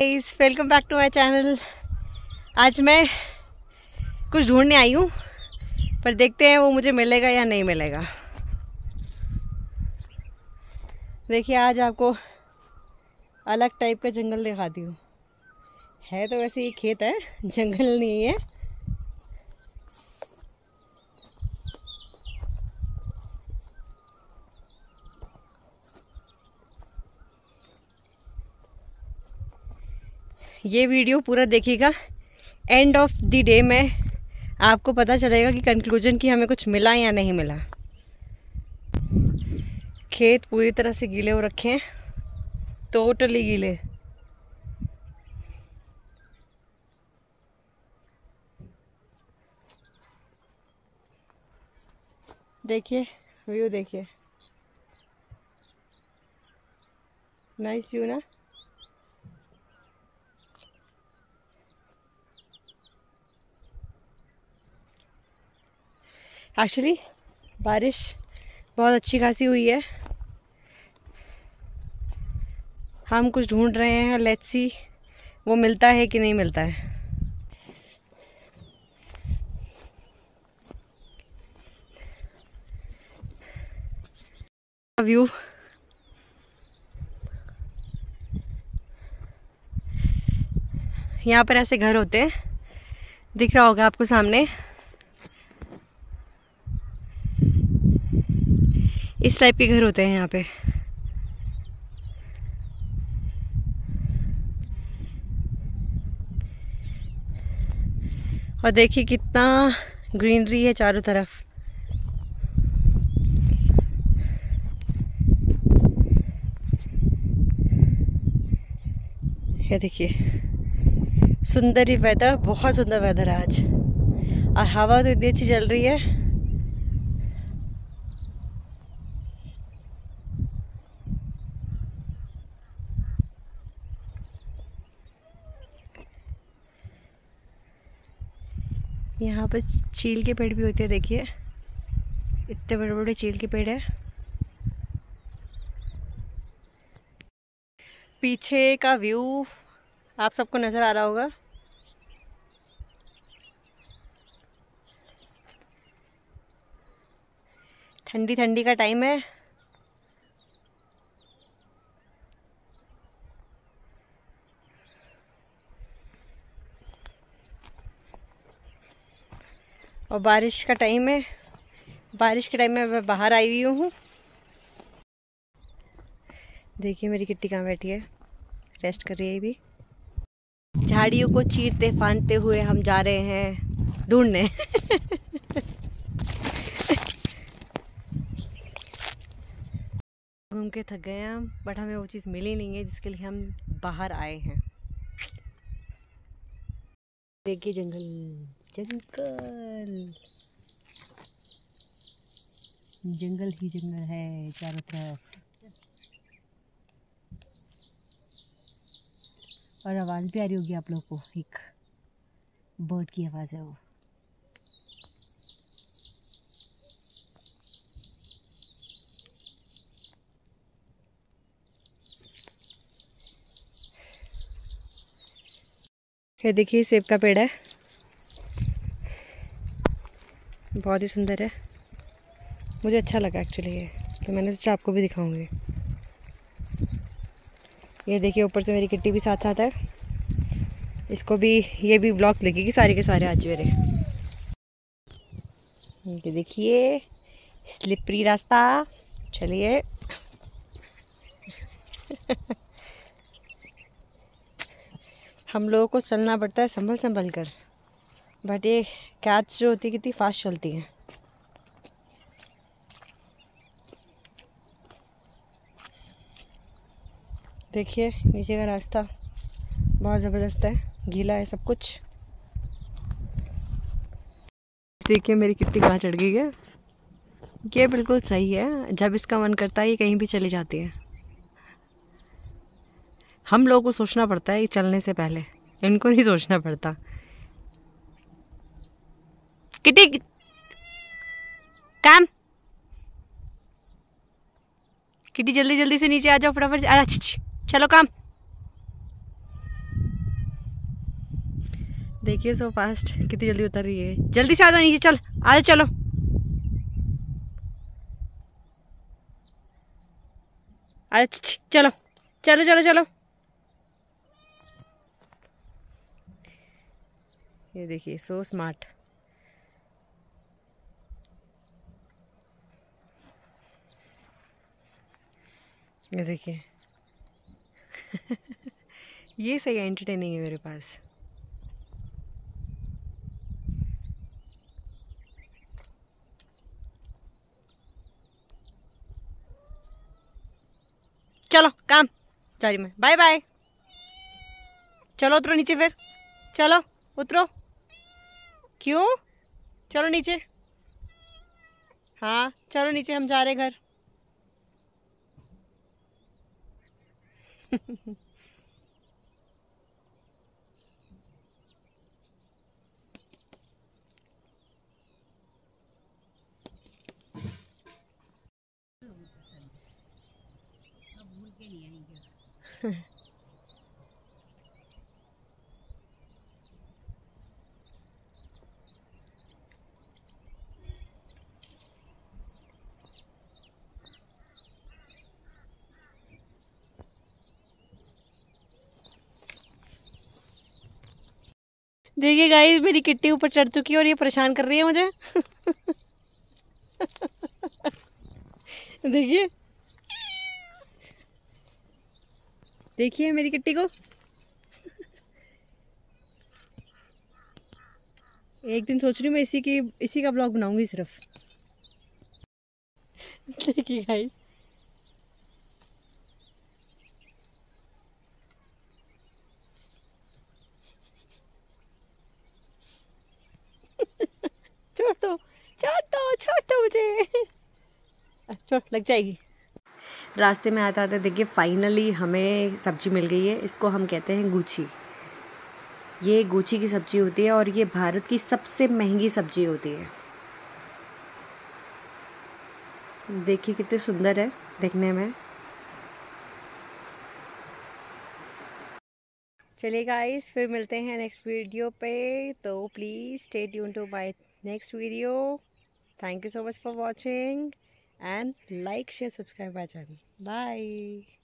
Welcome back to my channel आज मैं कुछ ढूँढने आई हूँ, पर देखते हैं वो मुझे मिलेगा या नहीं मिलेगा। देखिए, आज आपको अलग टाइप का जंगल दिखाती हूँ। है तो वैसे ये खेत है, जंगल नहीं है। ये वीडियो पूरा देखिएगा। एंड ऑफ़ द डे में आपको पता चलेगा कि कंक्लूजन की हमें कुछ मिला या नहीं मिला। खेत पूरी तरह से गीले हो रखे हैं। टोटली गीले। देखिए व्यू देखिए। नाइस व्यू ना? एक्चुअली बारिश बहुत अच्छी खासी हुई है। हम कुछ ढूंढ रहे हैं लेट्स सी वो मिलता है कि नहीं मिलता है। व्यू यहाँ पर ऐसे घर होते हैं। दिख रहा होगा आपको सामने। इस टाइप के घर होते हैं यहाँ पे। और देखिए कितना ग्रीनरी है चारों तरफ़। ये देखिए, सुंदर ही वेदर बहुत सुंदर वेदर है आज। और हवा तो इतनी अच्छी चल रही है। यहाँ पर चील के पेड़ भी होते हैं, देखिए। इतने बड़े बड़े चील के पेड़ है। पीछे का व्यू, आप सबको नज़र आ रहा होगा। ठंडी ठंडी का टाइम है। और बारिश का टाइम है। बारिश के टाइम में मैं बाहर आई हुई हूँ। देखिए मेरी किट्टी कहाँ बैठी है। रेस्ट कर रही है भी झाड़ियों को चीरते फानते हुए हम जा रहे हैं ढूँढने। घूम के थक गए हम बट हमें वो चीज़ मिली नहीं है जिसके लिए हम बाहर आए हैं। देखिए जंगल। जंगल। जंगल ही जंगल है चारों तरफ़। और आवाज़ भी आ रही होगी आप लोग को, एक बर्ड की आवाज़ है वो। ये देखिए, सेब का पेड़ है। बहुत ही सुंदर है। मुझे अच्छा लगा एक्चुअली ये। तो मैंने सोचा आपको भी दिखाऊँगी। ये देखिए, ऊपर से मेरी किट्टी भी साथ साथ है। इसको भी, ये भी ब्लॉक लगेगी सारे के सारे आज मेरे। ये देखिए स्लिपरी रास्ता। चलिए। हम लोगों को चलना पड़ता है संभल संभल कर। बट ये कैच जो होती है, कितनी फास्ट चलती हैं। देखिए, नीचे का रास्ता बहुत ज़बरदस्त है, गीला है सब कुछ। देखिए, मेरी किट्टी कहाँ चढ़ गई है। ये बिल्कुल सही है, जब इसका मन करता है, ये कहीं भी चली जाती है। हम लोगों को सोचना पड़ता है, ये चलने से पहले। इनको नहीं सोचना पड़ता। किटी काम? किटी जल्दी जल्दी से नीचे आ जाओ फटाफट अच्छा चलो काम। देखिए सो फास्ट कितनी जल्दी उतर रही है। जल्दी से आ जाओ नीचे, चल, आ जाओ, चलो। चलो चलो चलो चलो। ये देखिए सो स्मार्ट ये देखिए। ये सही एंटरटेनिंग है मेरे पास। चलो, काम। जारी मैं। बाय बाय चलो, उतरो नीचे फिर। चलो, उतरो। क्यों? चलो नीचे। हाँ चलो नीचे, हम जा रहे घर। 哼。देखिए गाइस मेरी किट्टी ऊपर चढ़ चुकी है और ये परेशान कर रही है मुझे। देखिए। देखिए मेरी किट्टी को। एक दिन सोच रही हूँ मैं इसी की, इसी का ब्लॉग बनाऊँगी सिर्फ़। देखिए गाइस छोड़ दो छोड़ दो छोड़ दो मुझे छोड़ लग जाएगी। रास्ते में आते आते देखिए फाइनली हमें सब्ज़ी मिल गई है। इसको हम कहते हैं गुची ये गुची की सब्ज़ी होती है और ये भारत की सबसे महँगी सब्ज़ी होती है। देखिए कितनी सुंदर है देखने में। चलिए गाइस फिर मिलते हैं नेक्स्ट वीडियो पे। तो please stay tune to my next video thank you so much for watching and like share subscribe my channel. Bye